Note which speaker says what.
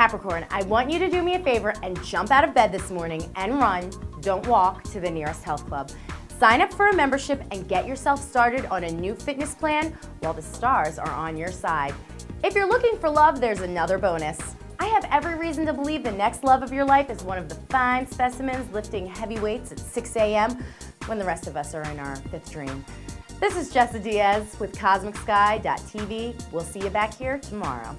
Speaker 1: Capricorn, I want you to do me a favor and jump out of bed this morning and run, don't walk, to the nearest health club. Sign up for a membership and get yourself started on a new fitness plan while the stars are on your side. If you're looking for love, there's another bonus. I have every reason to believe the next love of your life is one of the fine specimens lifting heavy weights at 6 a.m. when the rest of us are in our fifth dream. This is Jessah Diaz with CosmicSky.tv. We'll see you back here tomorrow.